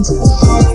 into the heart.